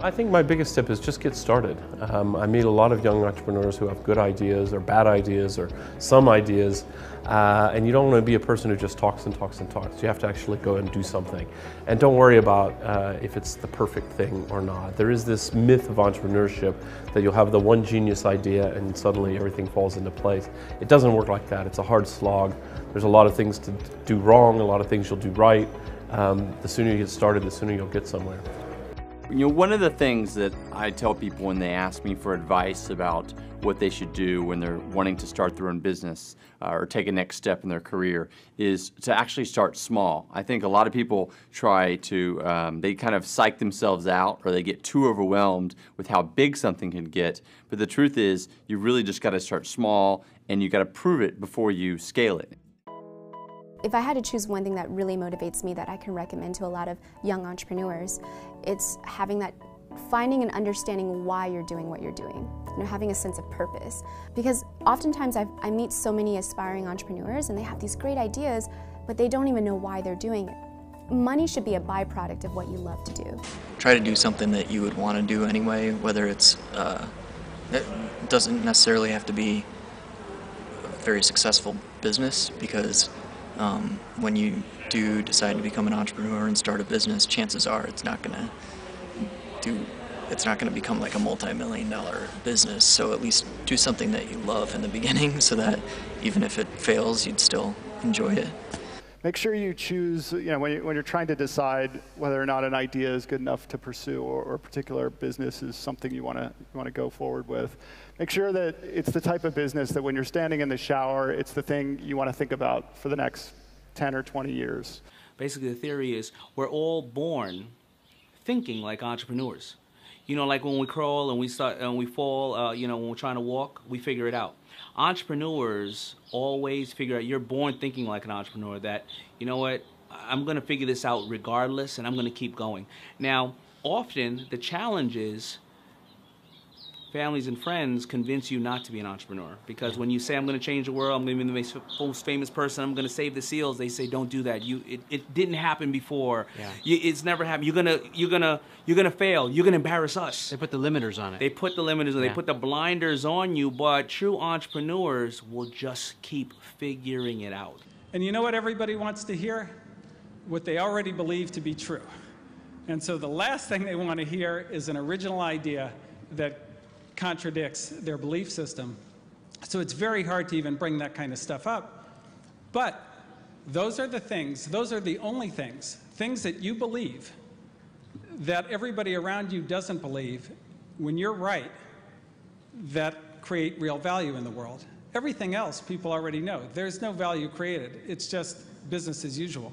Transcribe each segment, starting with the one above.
I think my biggest tip is just get started. Um, I meet a lot of young entrepreneurs who have good ideas or bad ideas or some ideas, uh, and you don't want to be a person who just talks and talks and talks. You have to actually go and do something. And don't worry about uh, if it's the perfect thing or not. There is this myth of entrepreneurship that you'll have the one genius idea and suddenly everything falls into place. It doesn't work like that. It's a hard slog. There's a lot of things to do wrong, a lot of things you'll do right. Um, the sooner you get started, the sooner you'll get somewhere. You know, one of the things that I tell people when they ask me for advice about what they should do when they're wanting to start their own business uh, or take a next step in their career is to actually start small. I think a lot of people try to, um, they kind of psych themselves out or they get too overwhelmed with how big something can get. But the truth is, you really just got to start small and you got to prove it before you scale it. If I had to choose one thing that really motivates me that I can recommend to a lot of young entrepreneurs, it's having that finding and understanding why you're doing what you're doing, you know, having a sense of purpose. Because oftentimes I've, i meet so many aspiring entrepreneurs and they have these great ideas, but they don't even know why they're doing it. Money should be a byproduct of what you love to do. Try to do something that you would want to do anyway, whether it's, uh, it doesn't necessarily have to be a very successful business because um, when you do decide to become an entrepreneur and start a business, chances are it's not going to do it's not going to become like a multi-million dollar business. So at least do something that you love in the beginning so that even if it fails you'd still enjoy it make sure you choose you know when, you, when you're trying to decide whether or not an idea is good enough to pursue or, or a particular business is something you want to you want to go forward with make sure that it's the type of business that when you're standing in the shower it's the thing you want to think about for the next 10 or 20 years basically the theory is we're all born thinking like entrepreneurs. You know, like when we crawl and we start and we fall, uh, you know, when we're trying to walk, we figure it out. Entrepreneurs always figure out, you're born thinking like an entrepreneur that, you know what, I'm going to figure this out regardless and I'm going to keep going. Now, often the challenge is families and friends convince you not to be an entrepreneur because when you say I'm going to change the world, I'm going to be the most famous person, I'm going to save the seals, they say don't do that. You it, it didn't happen before. Yeah. You, it's never happened. You're gonna you're gonna you're gonna fail. You're gonna embarrass us. They put the limiters on it. They put the limiters. on. Yeah. They put the blinders on you. But true entrepreneurs will just keep figuring it out. And you know what everybody wants to hear? What they already believe to be true. And so the last thing they want to hear is an original idea that contradicts their belief system. So it's very hard to even bring that kind of stuff up. But those are the things, those are the only things, things that you believe that everybody around you doesn't believe when you're right that create real value in the world. Everything else people already know. There's no value created. It's just business as usual.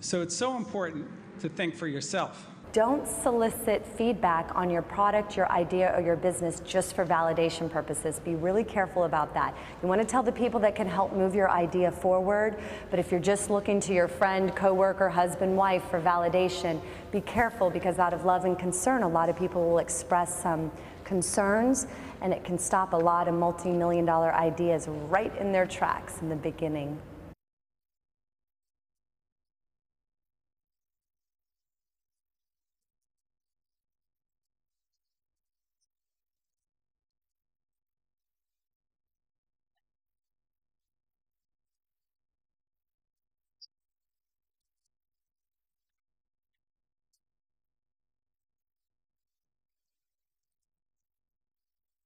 So it's so important to think for yourself. Don't solicit feedback on your product, your idea, or your business just for validation purposes. Be really careful about that. You want to tell the people that can help move your idea forward, but if you're just looking to your friend, coworker, husband, wife for validation, be careful because out of love and concern, a lot of people will express some concerns and it can stop a lot of multi-million dollar ideas right in their tracks in the beginning.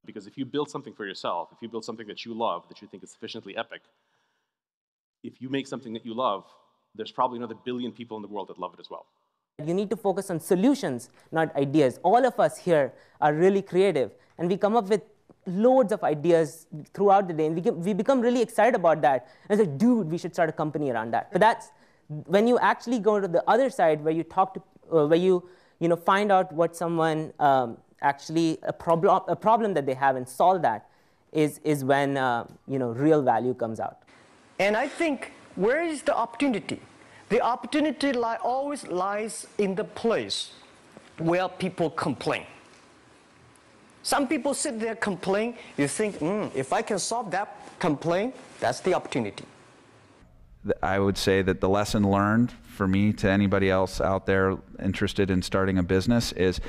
Because if you build something for yourself, if you build something that you love, that you think is sufficiently epic, if you make something that you love, there's probably another billion people in the world that love it as well. You need to focus on solutions, not ideas. All of us here are really creative, and we come up with loads of ideas throughout the day, and we, get, we become really excited about that. And it's like, dude, we should start a company around that. But that's when you actually go to the other side, where you talk to, uh, where you, you know, find out what someone um, actually a problem, a problem that they have and solve that is, is when uh, you know, real value comes out. And I think where is the opportunity? The opportunity li always lies in the place where people complain. Some people sit there complain. You think, mm, if I can solve that complaint, that's the opportunity. I would say that the lesson learned for me to anybody else out there interested in starting a business is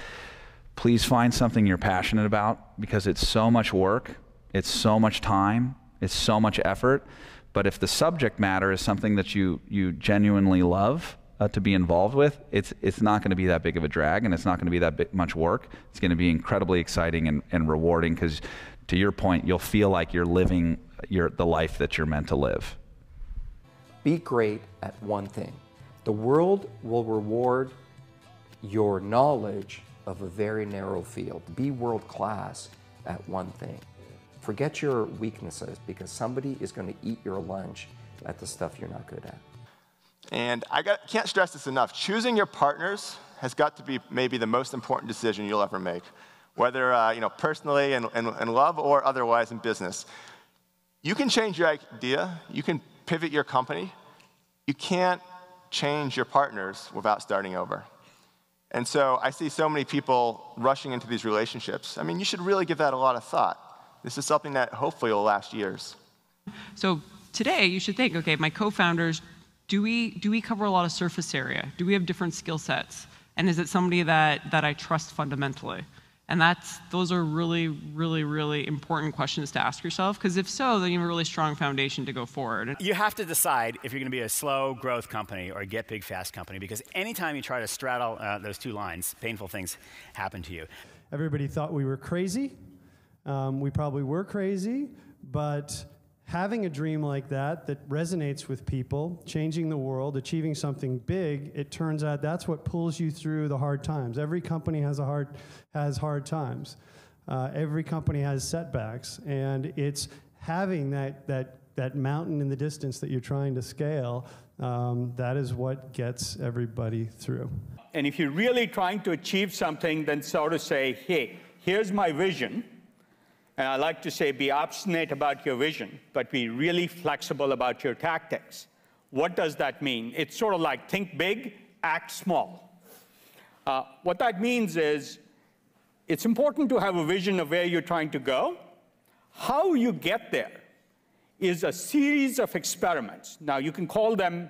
please find something you're passionate about because it's so much work, it's so much time, it's so much effort. But if the subject matter is something that you, you genuinely love uh, to be involved with, it's, it's not going to be that big of a drag and it's not going to be that much work. It's going to be incredibly exciting and, and rewarding because, to your point, you'll feel like you're living your, the life that you're meant to live. Be great at one thing. The world will reward your knowledge of a very narrow field. Be world class at one thing. Forget your weaknesses because somebody is going to eat your lunch at the stuff you're not good at. And I got, can't stress this enough. Choosing your partners has got to be maybe the most important decision you'll ever make, whether uh, you know personally in, in, in love or otherwise in business. You can change your idea, you can pivot your company. You can't change your partners without starting over. And so I see so many people rushing into these relationships. I mean, you should really give that a lot of thought. This is something that hopefully will last years. So today, you should think, okay, my co-founders, do we do we cover a lot of surface area? Do we have different skill sets? And is it somebody that that I trust fundamentally? And that's those are really, really, really important questions to ask yourself. Because if so, then you have a really strong foundation to go forward. You have to decide if you're going to be a slow growth company or a get big fast company. Because anytime you try to straddle uh, those two lines, painful things happen to you. Everybody thought we were crazy. Um, we probably were crazy, but having a dream like that that resonates with people, changing the world, achieving something big, it turns out that's what pulls you through the hard times. Every company has a hard has hard times. Uh, every company has setbacks, and it's having that that that mountain in the distance that you're trying to scale. Um, that is what gets everybody through. And if you're really trying to achieve something, then sort of say, "Hey, here's my vision." And I like to say be obstinate about your vision, but be really flexible about your tactics. What does that mean? It's sort of like think big, act small. Uh, what that means is it's important to have a vision of where you're trying to go. How you get there is a series of experiments. Now, you can call them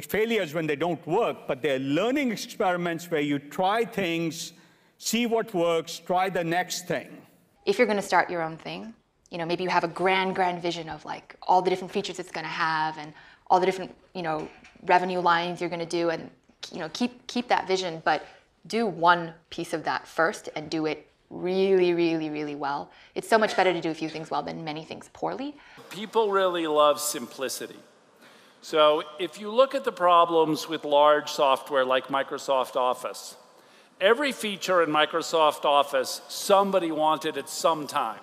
failures when they don't work, but they're learning experiments where you try things, see what works, try the next thing if you're going to start your own thing, you know, maybe you have a grand, grand vision of like all the different features it's going to have and all the different, you know, revenue lines you're going to do and, you know, keep, keep that vision, but do one piece of that first and do it really, really, really well. It's so much better to do a few things well than many things poorly. People really love simplicity. So if you look at the problems with large software like Microsoft Office, Every feature in Microsoft Office, somebody wanted at some time.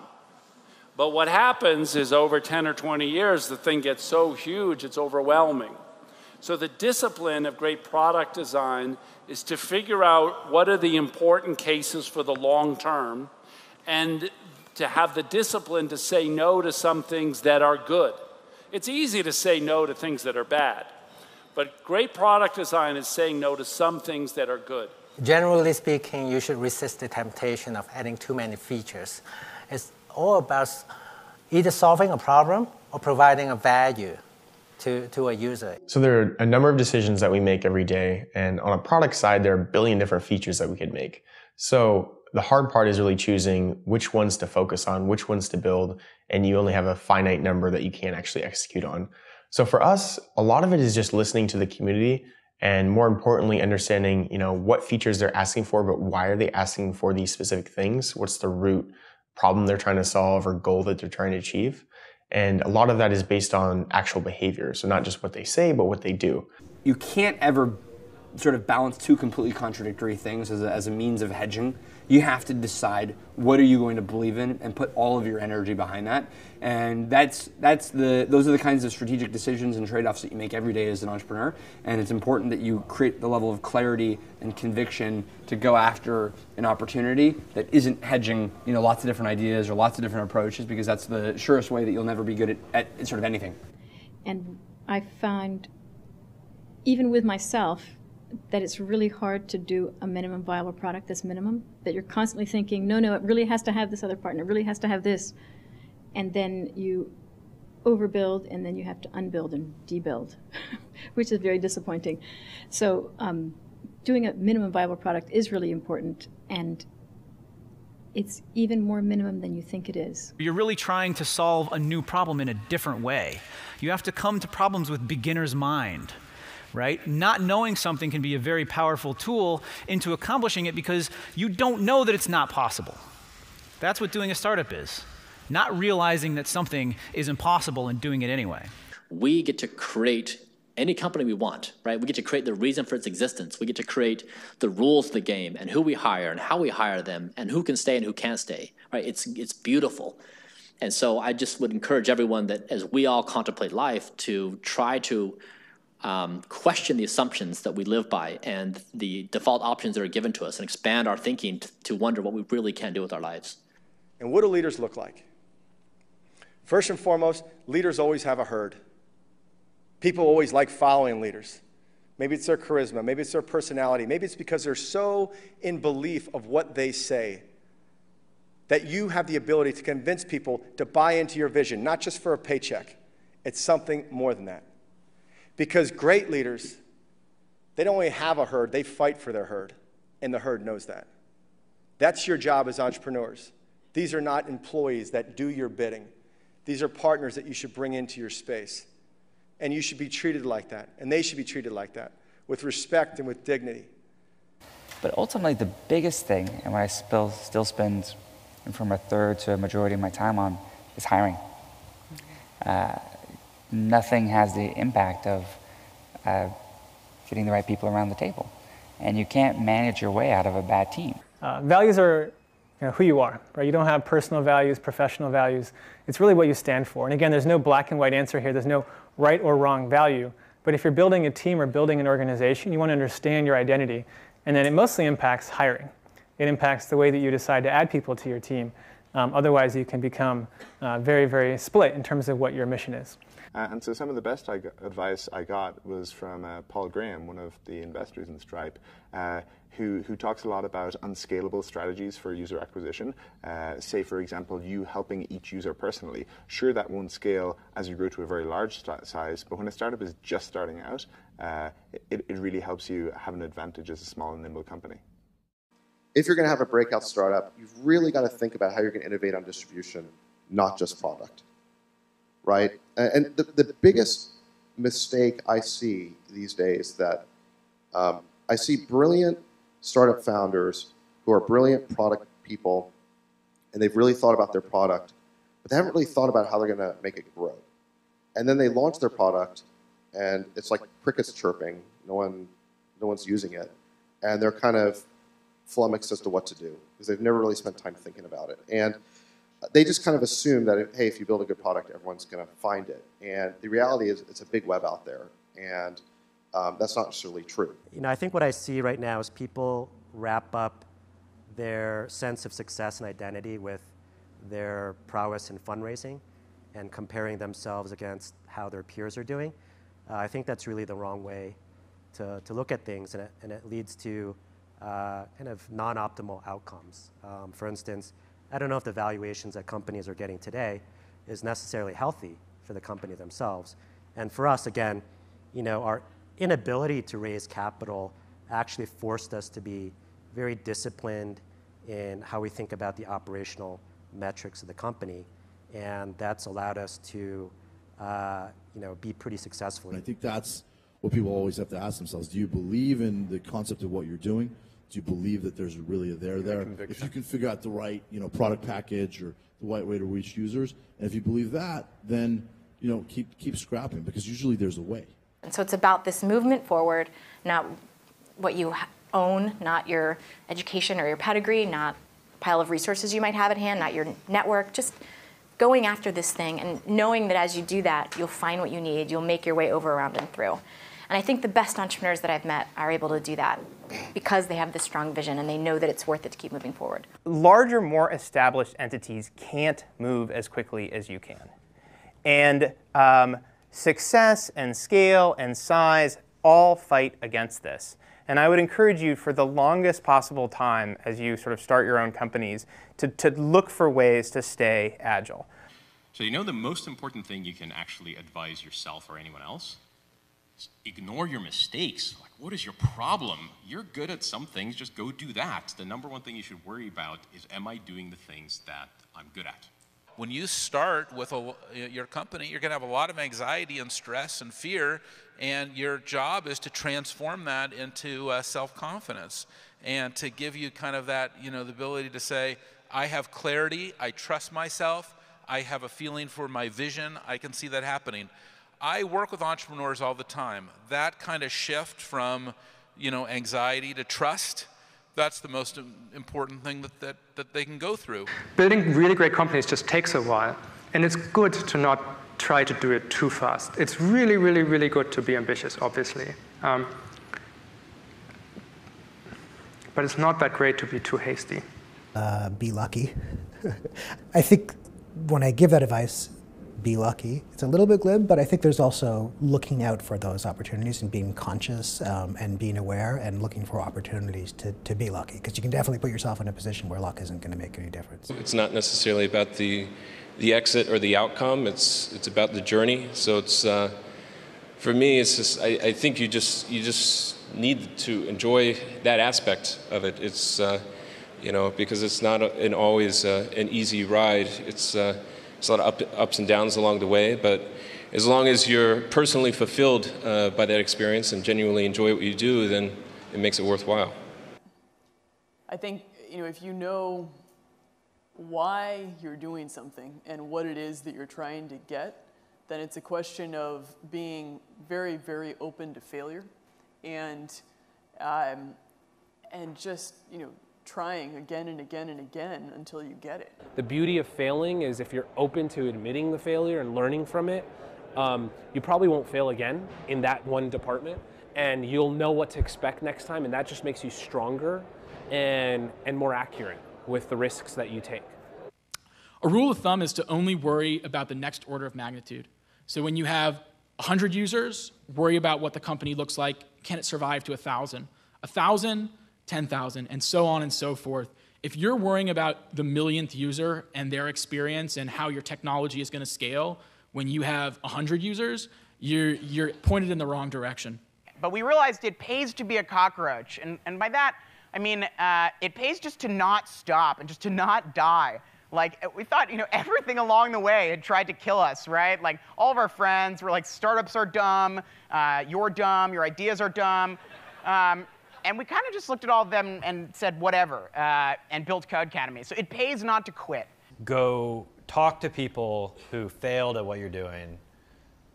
But what happens is over 10 or 20 years, the thing gets so huge, it's overwhelming. So the discipline of great product design is to figure out what are the important cases for the long term and to have the discipline to say no to some things that are good. It's easy to say no to things that are bad, but great product design is saying no to some things that are good. Generally speaking, you should resist the temptation of adding too many features. It's all about either solving a problem or providing a value to, to a user. So there are a number of decisions that we make every day, and on a product side, there are a billion different features that we could make. So the hard part is really choosing which ones to focus on, which ones to build, and you only have a finite number that you can't actually execute on. So for us, a lot of it is just listening to the community and more importantly understanding you know what features they're asking for but why are they asking for these specific things? What's the root problem they're trying to solve or goal that they're trying to achieve? And a lot of that is based on actual behavior so not just what they say but what they do. You can't ever sort of balance two completely contradictory things as a, as a means of hedging you have to decide what are you going to believe in and put all of your energy behind that. And that's that's the those are the kinds of strategic decisions and trade-offs that you make every day as an entrepreneur. And it's important that you create the level of clarity and conviction to go after an opportunity that isn't hedging you know lots of different ideas or lots of different approaches because that's the surest way that you'll never be good at, at sort of anything. And i find even with myself that it's really hard to do a minimum viable product that's minimum, that you're constantly thinking, no, no, it really has to have this other partner, it really has to have this. And then you overbuild and then you have to unbuild and debuild, which is very disappointing. So um, doing a minimum viable product is really important. And it's even more minimum than you think it is. You're really trying to solve a new problem in a different way. You have to come to problems with beginner's mind, right? Not knowing something can be a very powerful tool into accomplishing it because you don't know that it's not possible. That's what doing a startup is. Not realizing that something is impossible and doing it anyway. We get to create any company we want, right? We get to create the reason for its existence. We get to create the rules of the game and who we hire and how we hire them and who can stay and who can't stay, right? It's, it's beautiful. And so I just would encourage everyone that as we all contemplate life to try to um, question the assumptions that we live by and the default options that are given to us and expand our thinking to, to wonder what we really can do with our lives. And what do leaders look like? First and foremost, leaders always have a herd. People always like following leaders. Maybe it's their charisma, maybe it's their personality, maybe it's because they're so in belief of what they say that you have the ability to convince people to buy into your vision, not just for a paycheck. It's something more than that. Because great leaders, they don't only have a herd, they fight for their herd, and the herd knows that. That's your job as entrepreneurs. These are not employees that do your bidding. These are partners that you should bring into your space. And you should be treated like that. And they should be treated like that with respect and with dignity. But ultimately, the biggest thing, and what I still, still spend from a third to a majority of my time on, is hiring. Uh, nothing has the impact of uh, getting the right people around the table. And you can't manage your way out of a bad team. Uh, values are you know, who you are, right? You don't have personal values, professional values. It's really what you stand for. And again, there's no black and white answer here. There's no right or wrong value. But if you're building a team or building an organization, you want to understand your identity. And then it mostly impacts hiring. It impacts the way that you decide to add people to your team. Um, otherwise, you can become uh, very, very split in terms of what your mission is. Uh, and so some of the best I got, advice I got was from uh, Paul Graham, one of the investors in Stripe, uh, who, who talks a lot about unscalable strategies for user acquisition. Uh, say, for example, you helping each user personally. Sure, that won't scale as you grow to a very large size, but when a startup is just starting out, uh, it, it really helps you have an advantage as a small and nimble company if you're going to have a breakout startup, you've really got to think about how you're going to innovate on distribution, not just product right? And the, the biggest mistake I see these days that um, I see brilliant startup founders who are brilliant product people, and they've really thought about their product, but they haven't really thought about how they're going to make it grow. And then they launch their product, and it's like crickets chirping. No one, no one's using it, and they're kind of flummoxed as to what to do because they've never really spent time thinking about it. And they just kind of assume that, hey, if you build a good product, everyone's going to find it. And the reality is it's a big web out there. And um, that's not necessarily true. You know, I think what I see right now is people wrap up their sense of success and identity with their prowess in fundraising and comparing themselves against how their peers are doing. Uh, I think that's really the wrong way to, to look at things, and it, and it leads to uh, kind of non optimal outcomes. Um, for instance, I don't know if the valuations that companies are getting today is necessarily healthy for the company themselves. And for us, again, you know, our inability to raise capital actually forced us to be very disciplined in how we think about the operational metrics of the company, and that's allowed us to, uh, you know, be pretty successful. I think that's what people always have to ask themselves: Do you believe in the concept of what you're doing? Do you believe that there's really a there there? If you can figure out the right, you know, product package or the right way to reach users, and if you believe that, then you know, keep keep scrapping because usually there's a way. And so it's about this movement forward, not what you own, not your education or your pedigree, not pile of resources you might have at hand, not your network, just going after this thing and knowing that as you do that, you'll find what you need, you'll make your way over, around, and through. And I think the best entrepreneurs that I've met are able to do that because they have this strong vision and they know that it's worth it to keep moving forward. Larger, more established entities can't move as quickly as you can. And um, success and scale and size all fight against this. And I would encourage you for the longest possible time as you sort of start your own companies to, to look for ways to stay agile. So you know the most important thing you can actually advise yourself or anyone else? Ignore your mistakes. Like, what is your problem? You're good at some things, just go do that. The number one thing you should worry about is am I doing the things that I'm good at? When you start with a, your company, you're going to have a lot of anxiety and stress and fear, and your job is to transform that into uh, self-confidence and to give you kind of that, you know, the ability to say, I have clarity, I trust myself, I have a feeling for my vision, I can see that happening. I work with entrepreneurs all the time. That kind of shift from, you know, anxiety to trust that's the most important thing that, that, that they can go through. Building really great companies just takes a while, and it's good to not try to do it too fast. It's really, really, really good to be ambitious, obviously. Um, but it's not that great to be too hasty. Uh, be lucky. I think when I give that advice, be lucky. It's a little bit glib, but I think there's also looking out for those opportunities and being conscious um, and being aware and looking for opportunities to, to be lucky. Because you can definitely put yourself in a position where luck isn't going to make any difference. It's not necessarily about the the exit or the outcome. It's it's about the journey. So it's uh, for me. It's just I, I think you just you just need to enjoy that aspect of it. It's uh, you know because it's not a, an always uh, an easy ride. It's uh, there's a lot of up, ups and downs along the way, but as long as you're personally fulfilled uh, by that experience and genuinely enjoy what you do, then it makes it worthwhile. I think you know if you know why you're doing something and what it is that you're trying to get, then it's a question of being very, very open to failure, and um, and just you know trying again and again and again until you get it. The beauty of failing is if you're open to admitting the failure and learning from it, um, you probably won't fail again in that one department and you'll know what to expect next time and that just makes you stronger and, and more accurate with the risks that you take. A rule of thumb is to only worry about the next order of magnitude. So when you have 100 users, worry about what the company looks like. Can it survive to 1,000? 1,000, 10,000, and so on and so forth. If you're worrying about the millionth user and their experience and how your technology is going to scale when you have 100 users, you're, you're pointed in the wrong direction. But we realized it pays to be a cockroach. And, and by that, I mean, uh, it pays just to not stop and just to not die. Like, we thought, you know, everything along the way had tried to kill us, right? Like, all of our friends were like, startups are dumb, uh, you're dumb, your ideas are dumb. Um, and we kind of just looked at all of them and said, whatever, uh, and built Codecademy. So it pays not to quit. Go talk to people who failed at what you're doing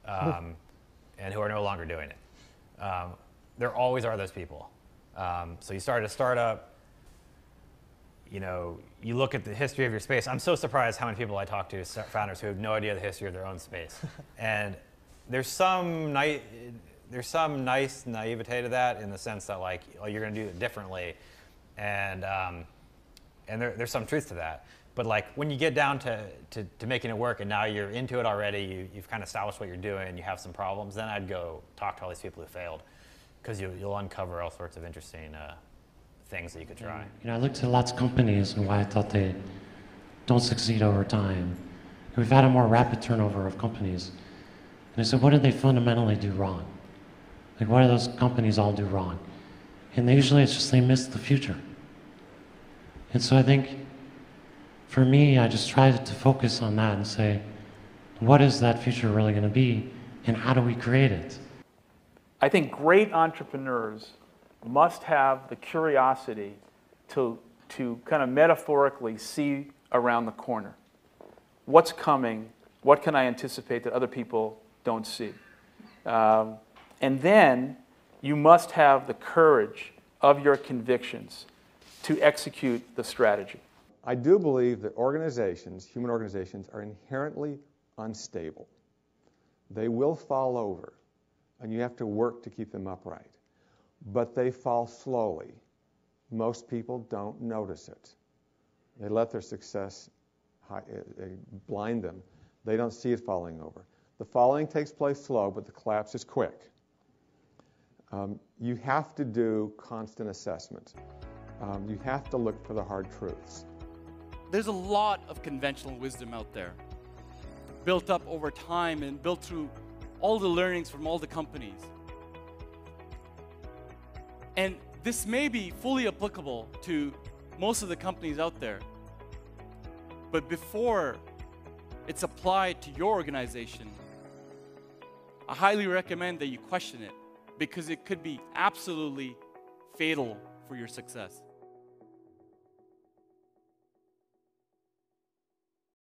um, and who are no longer doing it. Um, there always are those people. Um, so you started a startup, you know, you look at the history of your space. I'm so surprised how many people I talk to, founders who have no idea the history of their own space. and there's some night, there's some nice naivete to that in the sense that like oh, you're going to do it differently, and um, and there, there's some truth to that. But like when you get down to, to, to, making it work and now you're into it already, you, you've kind of established what you're doing, you have some problems, then I'd go talk to all these people who failed because you, will uncover all sorts of interesting uh, things that you could try. You know, I looked at lots of companies and why I thought they don't succeed over time. We've had a more rapid turnover of companies. And I said, what did they fundamentally do wrong? Like, what do those companies all do wrong? And usually it's just they miss the future. And so I think for me, I just try to focus on that and say, what is that future really going to be, and how do we create it? I think great entrepreneurs must have the curiosity to, to kind of metaphorically see around the corner. What's coming? What can I anticipate that other people don't see? Um, and then you must have the courage of your convictions to execute the strategy. I do believe that organizations, human organizations, are inherently unstable. They will fall over, and you have to work to keep them upright. But they fall slowly. Most people don't notice it. They let their success eh, eh, blind them. They don't see it falling over. The falling takes place slow, but the collapse is quick. Um, you have to do constant assessment. Um, you have to look for the hard truths. There's a lot of conventional wisdom out there, built up over time and built through all the learnings from all the companies. And this may be fully applicable to most of the companies out there. But before it's applied to your organization, I highly recommend that you question it because it could be absolutely fatal for your success.